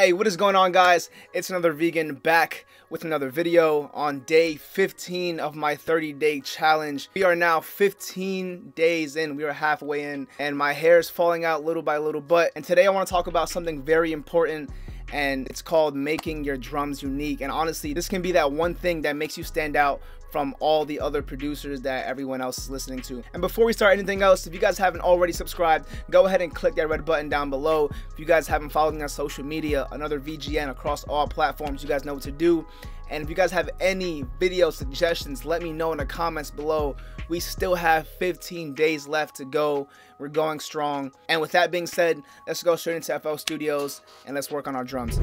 Hey, what is going on guys? It's another vegan back with another video on day 15 of my 30 day challenge. We are now 15 days in, we are halfway in and my hair is falling out little by little but and today I want to talk about something very important and it's called making your drums unique and honestly this can be that one thing that makes you stand out from all the other producers that everyone else is listening to. And before we start anything else, if you guys haven't already subscribed, go ahead and click that red button down below. If you guys haven't followed me on social media, another VGN across all platforms, you guys know what to do. And if you guys have any video suggestions, let me know in the comments below. We still have 15 days left to go. We're going strong. And with that being said, let's go straight into FL Studios and let's work on our drums.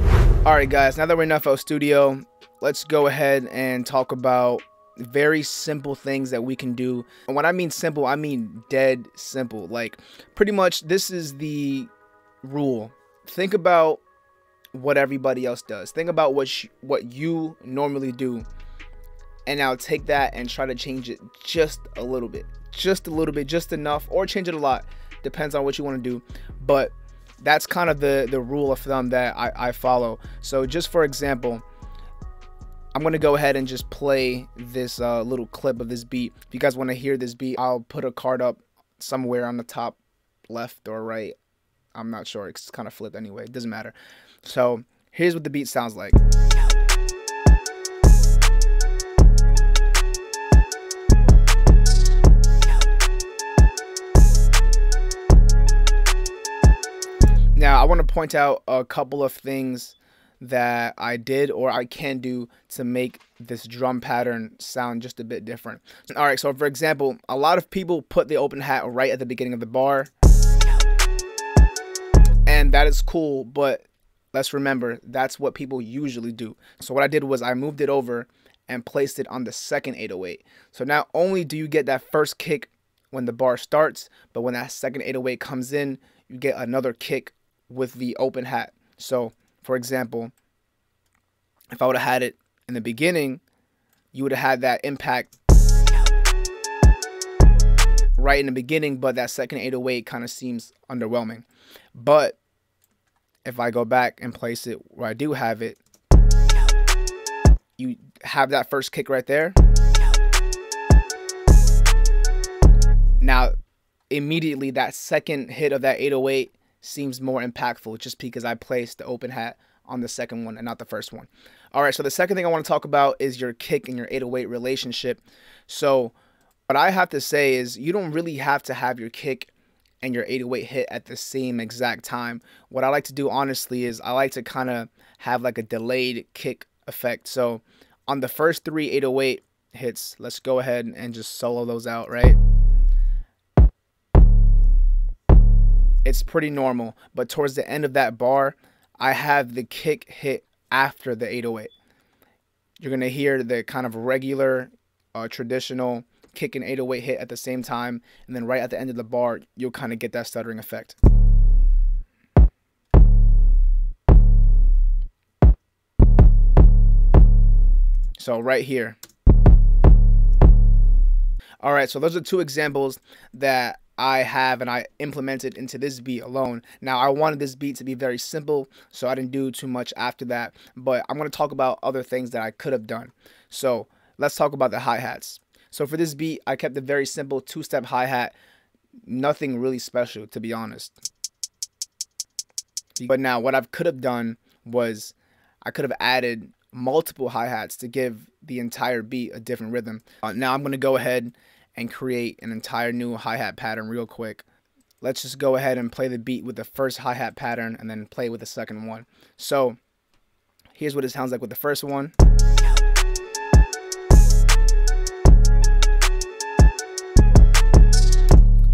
All right, guys, now that we're in FL Studio, let's go ahead and talk about very simple things that we can do. And when I mean simple, I mean dead simple. Like pretty much this is the rule. Think about what everybody else does. Think about what what you normally do. And now take that and try to change it just a little bit. Just a little bit, just enough or change it a lot. Depends on what you want to do. But that's kind of the the rule of thumb that I, I follow. So just for example, I'm gonna go ahead and just play this uh, little clip of this beat. If you guys want to hear this beat, I'll put a card up somewhere on the top left or right. I'm not sure. It's kind of flipped anyway. It doesn't matter. So here's what the beat sounds like. Now, I want to point out a couple of things that I did or I can do to make this drum pattern sound just a bit different. All right, so for example, a lot of people put the open hat right at the beginning of the bar. And that is cool, but let's remember that's what people usually do. So what I did was I moved it over and placed it on the second 808. So not only do you get that first kick when the bar starts, but when that second 808 comes in, you get another kick with the open hat. So for example, if I would have had it in the beginning, you would have had that impact right in the beginning, but that second 808 kind of seems underwhelming. But if I go back and place it where I do have it, you have that first kick right there. Now, immediately that second hit of that 808 seems more impactful just because I placed the open hat on the second one and not the first one. All right, so the second thing I want to talk about is your kick and your 808 relationship. So, what I have to say is you don't really have to have your kick and your 808 hit at the same exact time. What I like to do honestly is I like to kind of have like a delayed kick effect. So, on the first three 808 hits, let's go ahead and just solo those out, right? It's pretty normal. But towards the end of that bar, I have the kick hit after the 808. You're going to hear the kind of regular, uh, traditional kick and 808 hit at the same time. And then right at the end of the bar, you'll kind of get that stuttering effect. So right here. All right, so those are two examples that I have and I implemented into this beat alone. Now, I wanted this beat to be very simple, so I didn't do too much after that, but I'm going to talk about other things that I could have done. So, let's talk about the hi-hats. So, for this beat, I kept a very simple two-step hi-hat, nothing really special, to be honest. But now, what I could have done was I could have added multiple hi-hats to give the entire beat a different rhythm. Uh, now, I'm going to go ahead and create an entire new hi-hat pattern real quick. Let's just go ahead and play the beat with the first hi-hat pattern and then play with the second one. So here's what it sounds like with the first one.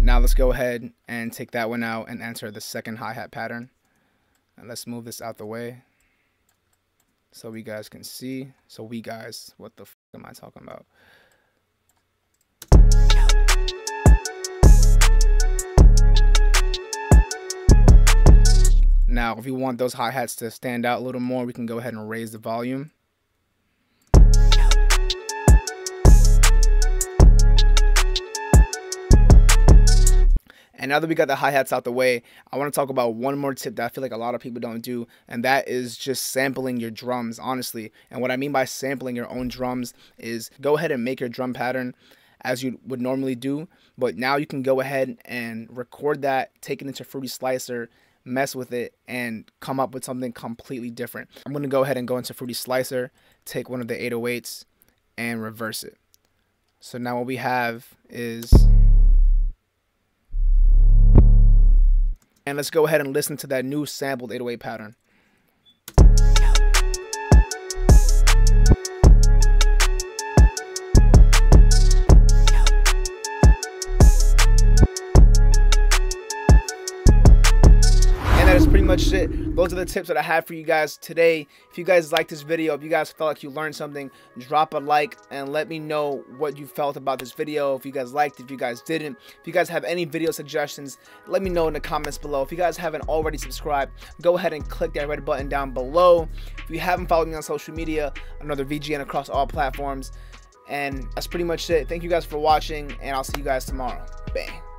Now let's go ahead and take that one out and enter the second hi-hat pattern. And let's move this out the way so we guys can see. So we guys, what the am I talking about? Now, if you want those hi-hats to stand out a little more, we can go ahead and raise the volume. And now that we got the hi-hats out the way, I want to talk about one more tip that I feel like a lot of people don't do, and that is just sampling your drums, honestly. And what I mean by sampling your own drums is go ahead and make your drum pattern as you would normally do, but now you can go ahead and record that, take it into Fruity Slicer, mess with it, and come up with something completely different. I'm going to go ahead and go into Fruity Slicer, take one of the 808s, and reverse it. So now what we have is And let's go ahead and listen to that new sampled 808 pattern. It. Those are the tips that I have for you guys today. If you guys like this video, if you guys felt like you learned something, drop a like and let me know what you felt about this video. If you guys liked it, if you guys didn't. If you guys have any video suggestions, let me know in the comments below. If you guys haven't already subscribed, go ahead and click that red button down below. If you haven't followed me on social media, another VGN across all platforms. And that's pretty much it. Thank you guys for watching, and I'll see you guys tomorrow. Bang.